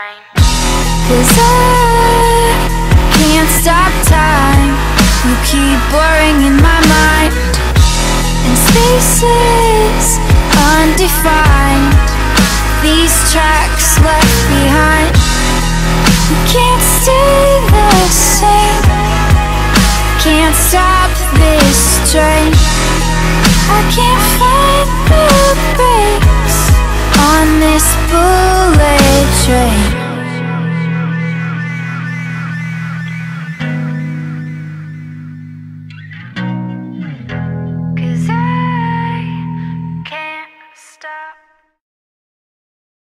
Train. Cause I can't stop time. You keep blurring in my mind. And spaces undefined. These tracks left behind